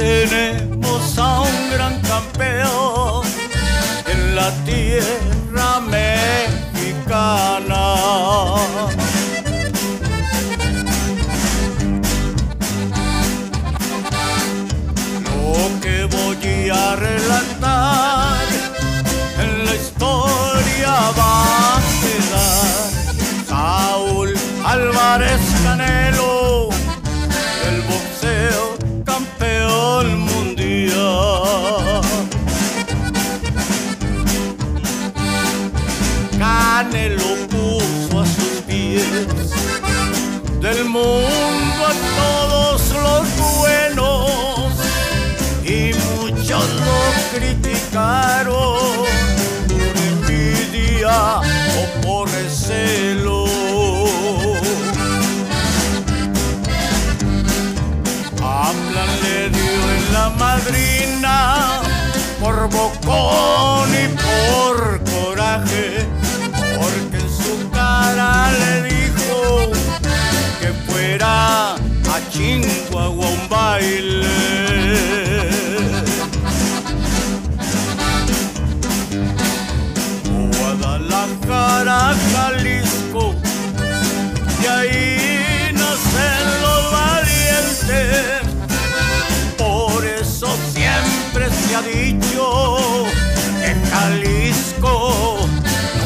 Tenemos a un gran campeón en la tierra a relatar en la historia va a quedar Saúl Álvarez Canelo, el boxeo campeón mundial. Canelo criticaron por envidia o por recelo. Hablan le dio en la madrina por bocón y por coraje, porque en su cara le dijo que fuera a Chihuahua un baile. Se ha dicho que Jalisco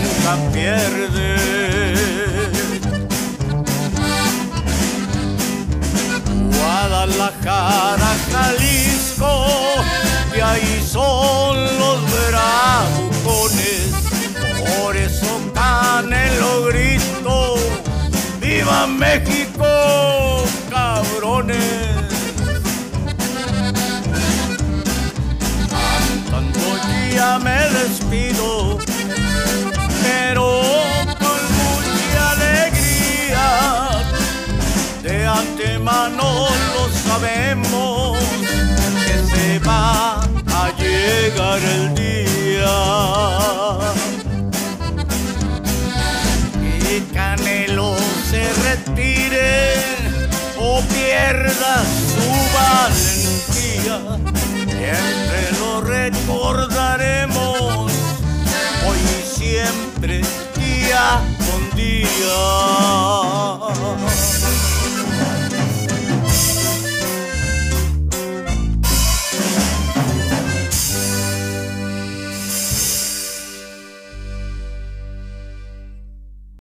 nunca pierde. Guadalajara, Jalisco, despido, pero con mucha alegría de antemano lo sabemos que se va a llegar el día. Y Canelo se retire o pierda su valentía. Siempre lo recordaremos 呀。